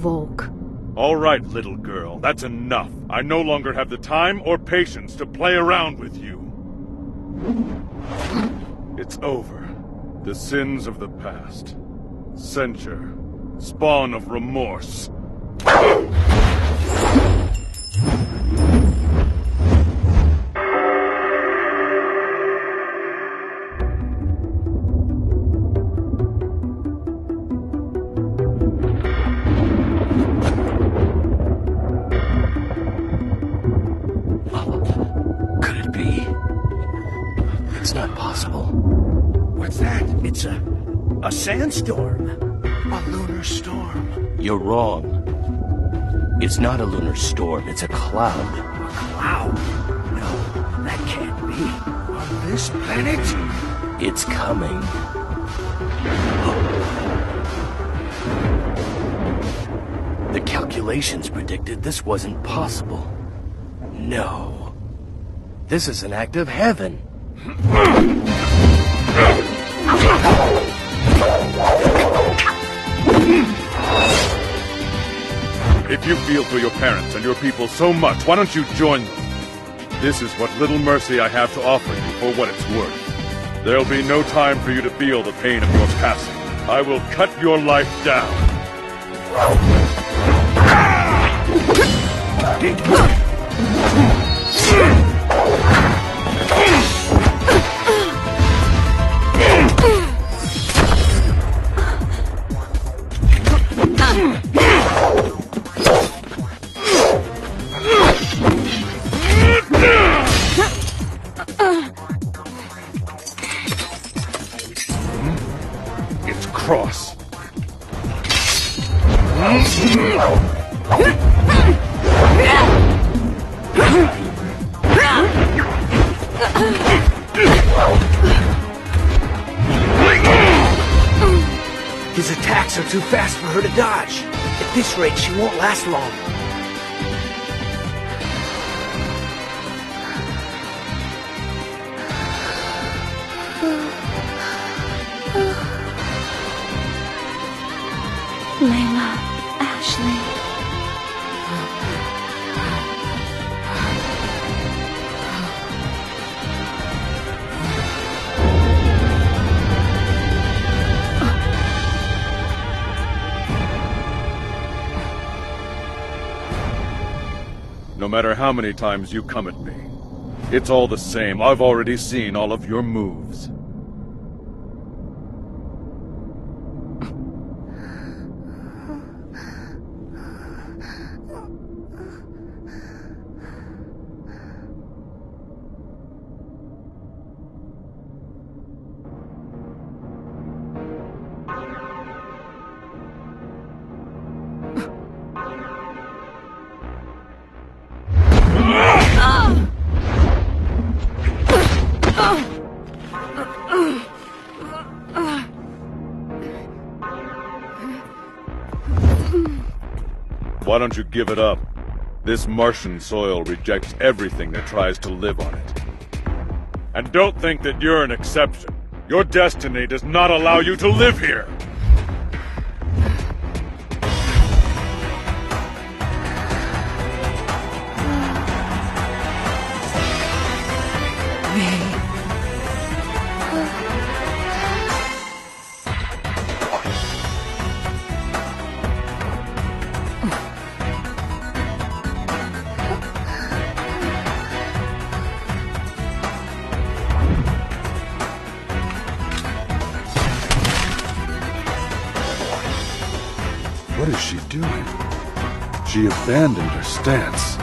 Volk. All right, little girl, that's enough. I no longer have the time or patience to play around with you. It's over. The sins of the past. Censure. Spawn of remorse. It's not possible. What's that? It's a... a sandstorm. A lunar storm. You're wrong. It's not a lunar storm, it's a cloud. A cloud? No, that can't be. On this planet? It's coming. The calculations predicted this wasn't possible. No. This is an act of heaven. If you feel for your parents and your people so much, why don't you join them? This is what little mercy I have to offer you for what it's worth. There'll be no time for you to feel the pain of your passing. I will cut your life down. At this rate, she won't last long. Layla, matter how many times you come at me, it's all the same. I've already seen all of your moves. Don't you give it up? This Martian soil rejects everything that tries to live on it. And don't think that you're an exception. Your destiny does not allow you to live here. She abandoned her stance.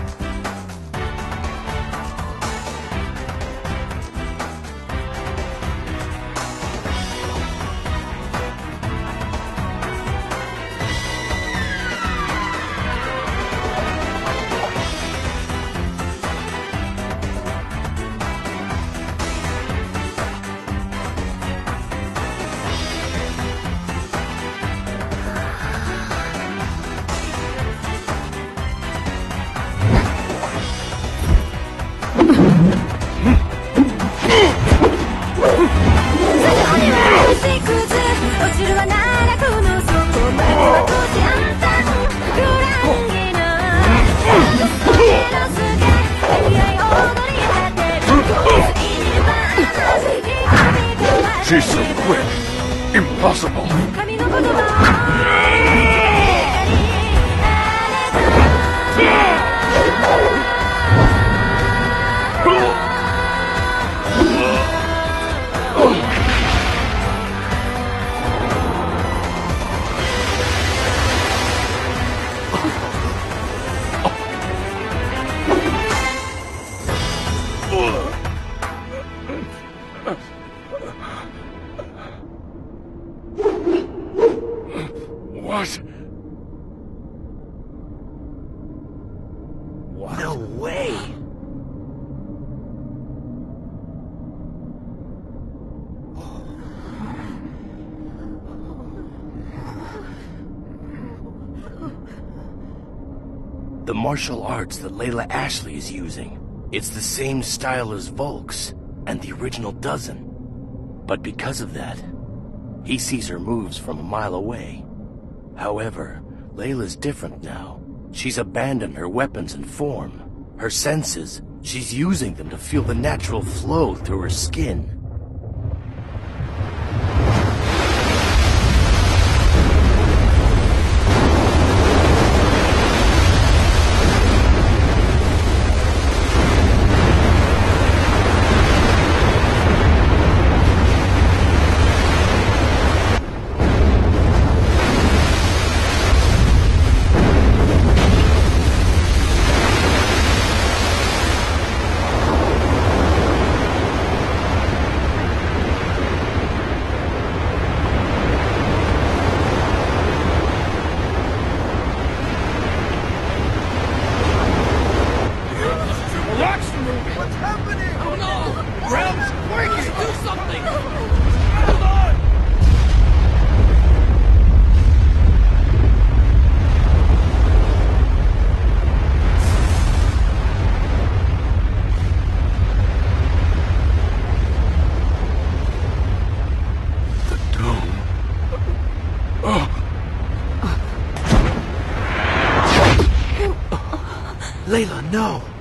She's so quick. Impossible. Martial arts that Layla Ashley is using. It's the same style as Volk's, and the original doesn't. But because of that, he sees her moves from a mile away. However, Layla's different now. She's abandoned her weapons and form. Her senses, she's using them to feel the natural flow through her skin. Layla, no!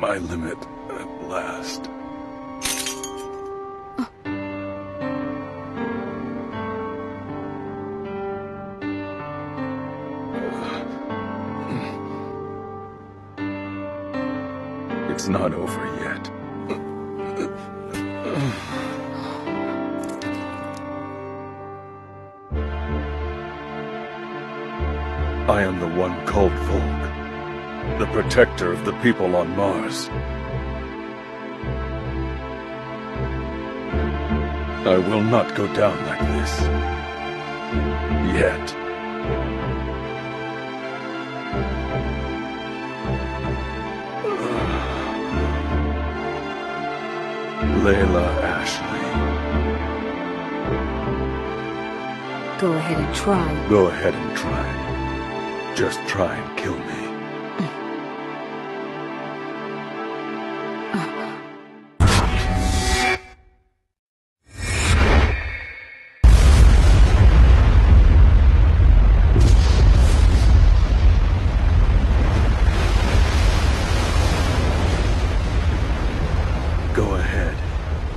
My limit at last. It's not over yet. I am the one called Volk, the protector of the people on Mars. I will not go down like this. Yet. Layla Ashley, go ahead and try. go ahead and try. Just try and kill me.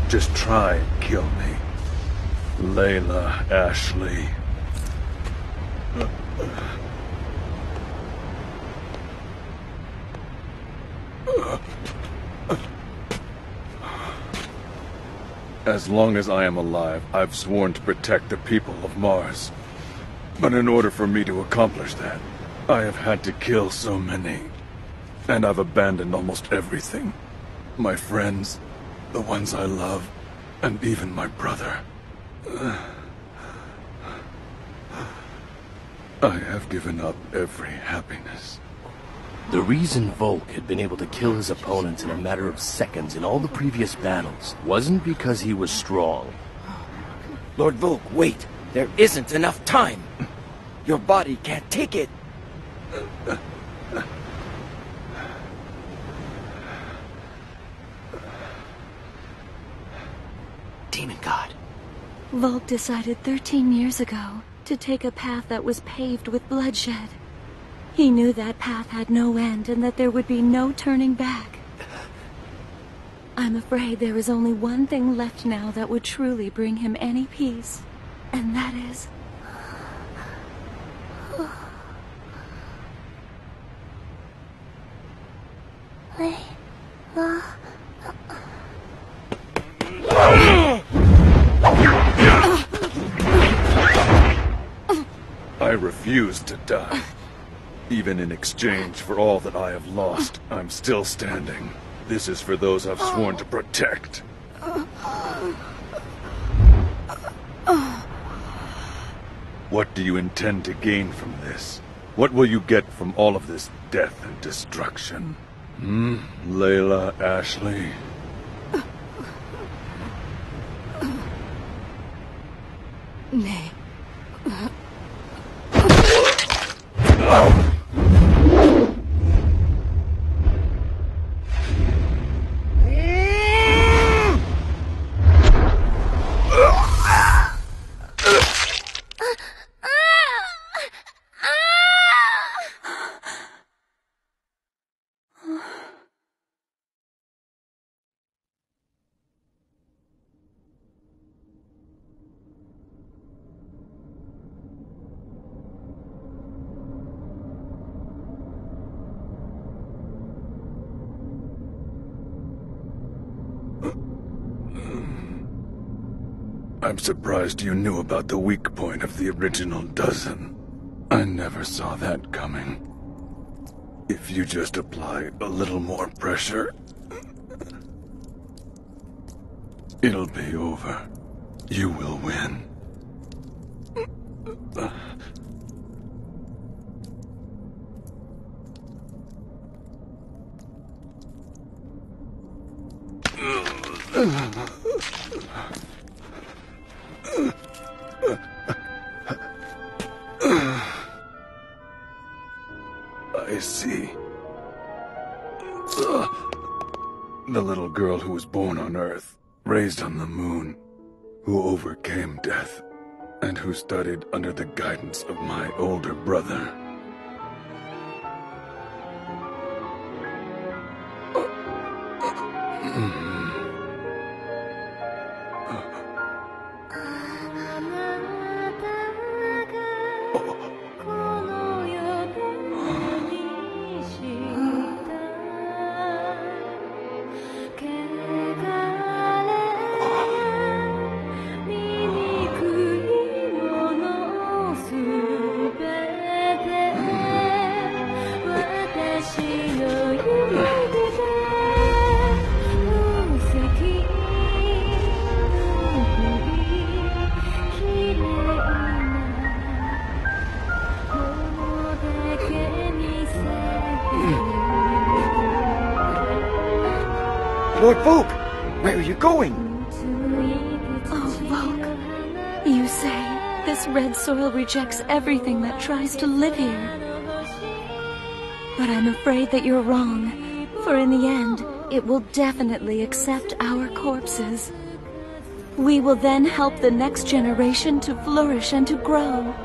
Just try and kill me. Layla Ashley. As long as I am alive, I've sworn to protect the people of Mars. But in order for me to accomplish that, I have had to kill so many. And I've abandoned almost everything. My friends, the ones I love, and even my brother. I have given up every happiness. The reason Volk had been able to kill his opponents in a matter of seconds in all the previous battles wasn't because he was strong. Lord Volk, wait. There isn't enough time. Your body can't take it. Volk decided 13 years ago to take a path that was paved with bloodshed. He knew that path had no end and that there would be no turning back. I'm afraid there is only one thing left now that would truly bring him any peace, and that is... I refuse to die. Even in exchange for all that I have lost, I'm still standing. This is for those I've sworn to protect. What do you intend to gain from this? What will you get from all of this death and destruction? Hmm? Layla Ashley? Nei. I'm surprised you knew about the weak point of the original dozen. I never saw that coming. If you just apply a little more pressure, it'll be over. You will win. I girl who was born on Earth, raised on the moon, who overcame death, and who studied under the guidance of my older brother. Uh, uh, mm. Lord Volk, where are you going? Oh, Volk. You say this red soil rejects everything that tries to live here. But I'm afraid that you're wrong, for in the end, it will definitely accept our corpses. We will then help the next generation to flourish and to grow.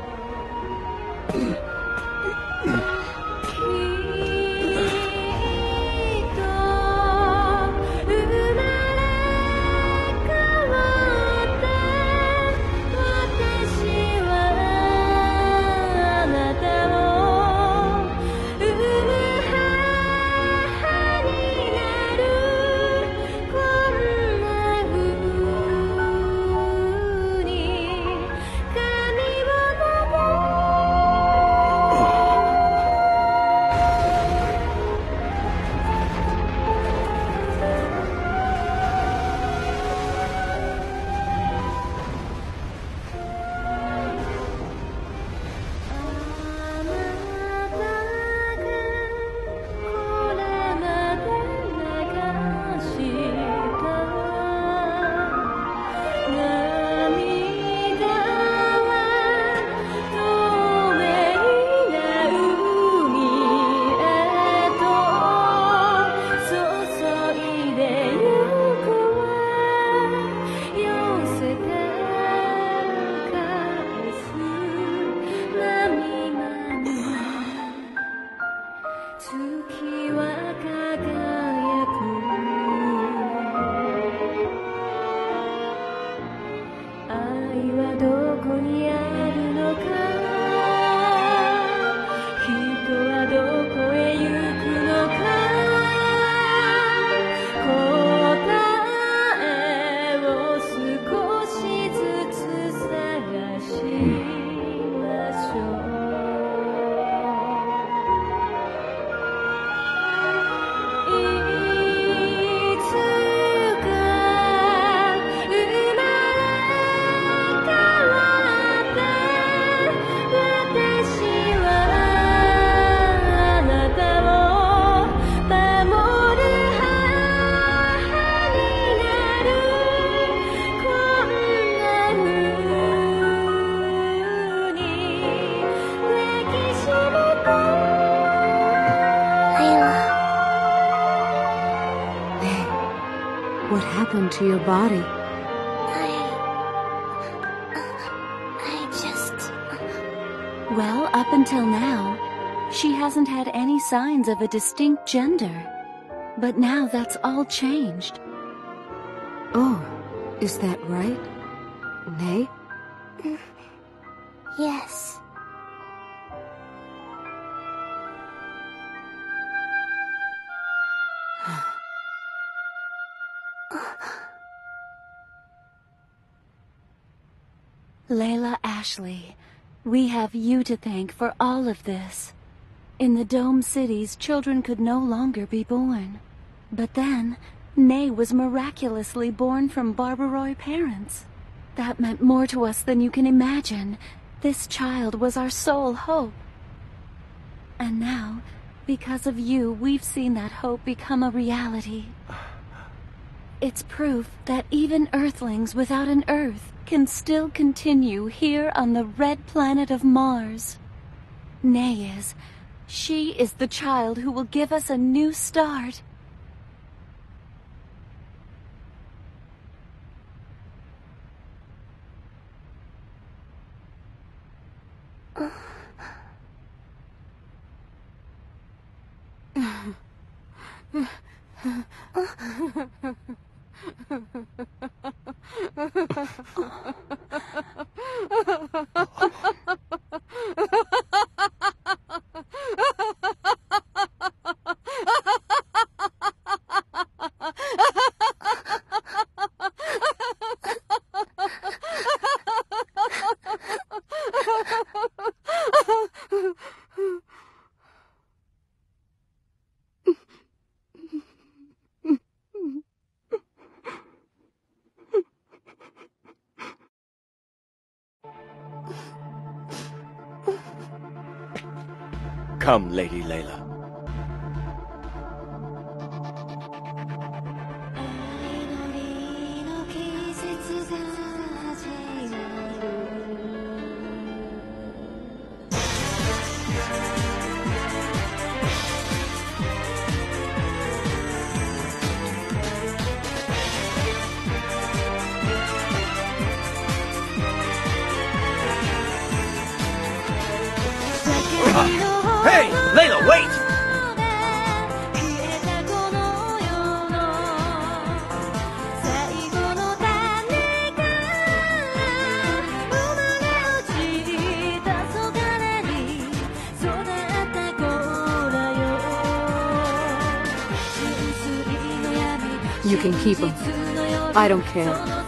Signs of a distinct gender. But now that's all changed. Oh, is that right? Nei? Yes. Layla Ashley, we have you to thank for all of this. In the Dome Cities, children could no longer be born. But then, Nei was miraculously born from Barbaroi parents. That meant more to us than you can imagine. This child was our sole hope. And now, because of you, we've seen that hope become a reality. It's proof that even Earthlings without an Earth can still continue here on the red planet of Mars. Nei is, she is the child who will give us a new start. Come, Lady Layla. You can keep them. I don't care.